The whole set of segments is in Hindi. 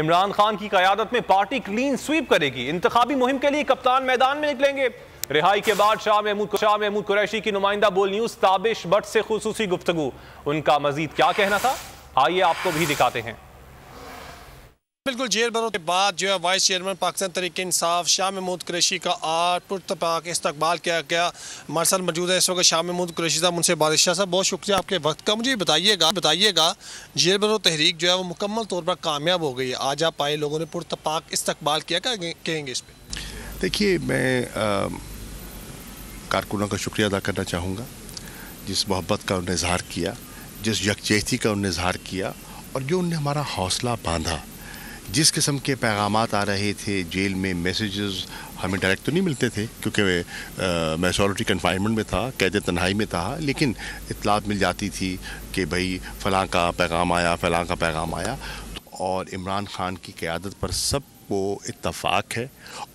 इमरान खान की क्यादत में पार्टी क्लीन स्वीप करेगी। इंतबी मुहिम के लिए कप्तान मैदान में निकलेंगे। रिहाई के बाद शाह महमूद शाह महमूद कुरैशी की नुमाइंदा बोल न्यूज़ ताबिश बट से खसूसी गुफ्तगु। उनका मजीद क्या कहना था? आइए आपको भी दिखाते हैं। बिल्कुल, जेल भरों के बाद जो है वाइस चेयरमैन पाकिस्तान तरीके इंसाफ शाह महमूद कुरैशी का आज पुरतपाक इस्तकबाल किया गया। हमारे साथ मौजूद है इस वक्त शाह महमूद कुरैशी साहब उनसे बादशाह साहब, बहुत शुक्रिया आपके वक्त का। मुझे बताइएगा बताइएगा, जेल भरो तहरीक जो है वो मुकम्मल तौर पर कामयाब हो गई है। आज आप आए, लोगों ने पुरतपाक इस्तकबाल किया, क्या कहेंगे इस पर देखिए, मैं कारकुनों का शुक्रिया अदा करना चाहूँगा, जिस मोहब्बत का उन्हें इजहार किया, जिस यकजहती का उन्हें इजहार किया, और जो उनने हमारा हौसला बांधा जिस किस्म के पैगाम आ रहे थे जेल में मैसेजेस हमें डायरेक्ट तो नहीं मिलते थे, क्योंकि मैं कन्फाइनमेंट में था, कैद तनहाई में था, लेकिन इतलात मिल जाती थी कि भाई फ़लाँ का पैगाम आया, फ़लाँ का पैगाम आया। और इमरान खान की क़्यादत पर सबको इतफाक़ है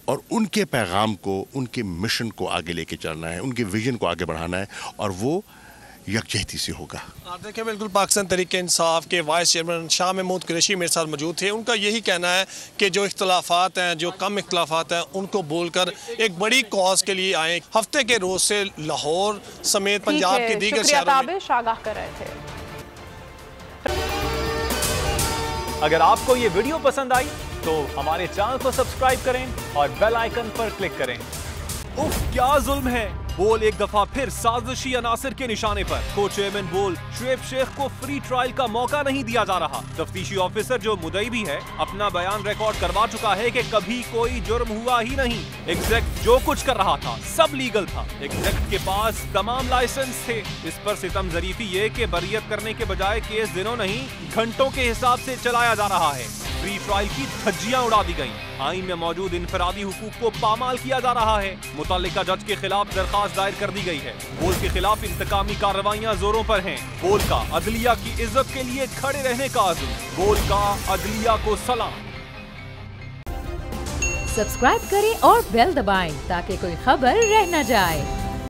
और उनके पैगाम को, उनके मिशन को आगे लेके चलना है, उनके विजन को आगे बढ़ाना है। और वो यकजहती से होगा। आप देखिए बिल्कुल पाकिस्तान तरीके इंसाफ के वाइस चेयरमैन शाह महमूद कुरेशी मेरे साथ मौजूद थे। उनका यही कहना है कि जो इख्तलाफात हैं जो कम इख्तलाफात हैं उनको बोल कर एक बड़ी कॉज के लिए आए। हफ़्ते के रोज से लाहौर समेत पंजाब के दीगर शहरों कर रहे थे। अगर आपको ये वीडियो पसंद आई तो हमारे चैनल को सब्सक्राइब करें और बेल आइकन पर क्लिक करें। उफ क्या जुल्म है। बोल एक दफ़ा फिर साजिशी अनासर के निशाने पर। को चेयरमैन बोल शुएब शेख को फ्री ट्रायल का मौका नहीं दिया जा रहा। तफ्तीशी ऑफिसर जो मुदई भी है, अपना बयान रिकॉर्ड करवा चुका है कि कभी कोई जुर्म हुआ ही नहीं। एग्जैक्ट जो कुछ कर रहा था, सब लीगल था। एग्जैक्ट के पास तमाम लाइसेंस थे। इस पर सितम जरीफी ये कि बरियत करने के बजाय केस दिनों नहीं, घंटों के हिसाब से चलाया जा रहा है। फ्री ट्रायल की धज्जियाँ उड़ा दी गई आइन में मौजूद इनफरादी हुकूक को पामाल किया जा रहा है। मुतल जज के खिलाफ दरखास्त दायर कर दी गई है। बोल के खिलाफ इंतकामी कार्रवाइयाँ जोरों पर हैं। बोल का अदलिया की इज़्ज़त के लिए खड़े रहने का आज़म। बोल का अदलिया को सलाम। सब्सक्राइब करें और बेल दबाएँ ताकि कोई खबर रह न जाए।